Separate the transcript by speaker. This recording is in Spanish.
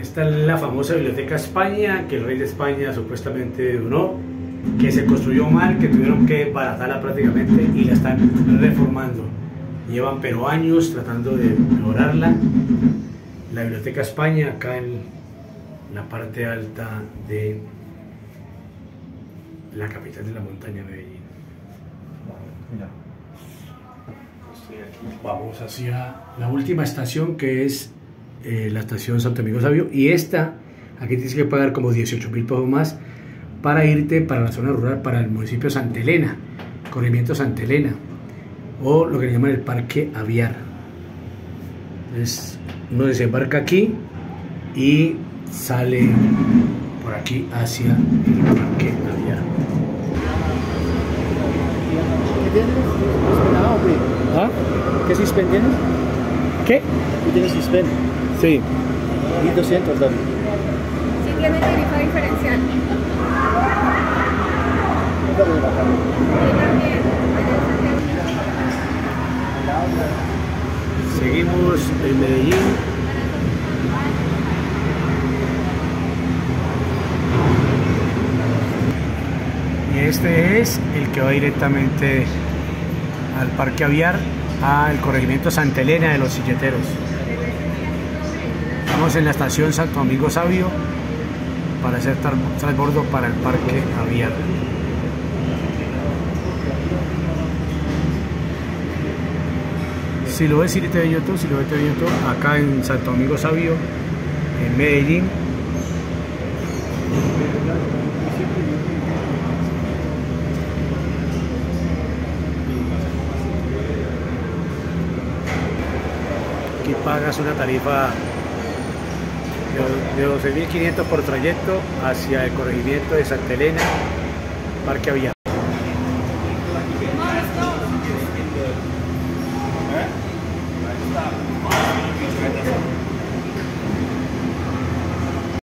Speaker 1: Esta es la famosa Biblioteca España que el rey de España supuestamente donó, que se construyó mal, que tuvieron que baratarla prácticamente y la están reformando. Llevan pero años tratando de mejorarla. La Biblioteca España acá en la parte alta de la capital de la montaña Medellín. Vamos hacia la última estación que es eh, la estación Santo Domingo Sabio y esta, aquí tienes que pagar como 18 mil pesos más para irte para la zona rural, para el municipio Santa Elena, corrimiento Santa Elena o lo que llaman el parque aviar. Entonces uno desembarca aquí y sale por aquí hacia el parque aviar.
Speaker 2: ¿Qué?
Speaker 1: ¿Ah?
Speaker 2: ¿Qué Sispen tienes?
Speaker 1: ¿Qué?
Speaker 2: ¿Tú tienes Sispen?
Speaker 1: Sí.
Speaker 2: 1200, dame.
Speaker 3: Sí tiene tarifa diferencial.
Speaker 1: Seguimos en Medellín. Y este es el que va directamente al Parque Aviar, al corregimiento Santa Elena de los Silleteros. Estamos en la estación Santo Domingo Sabio para hacer transbordo para el Parque Aviar. Si lo ves, si te YouTube, si lo ves en YouTube, acá en Santo Domingo Sabio, en Medellín. Aquí pagas una tarifa de de 12.500 por trayecto hacia el corregimiento de Santa Elena, Parque Aviar.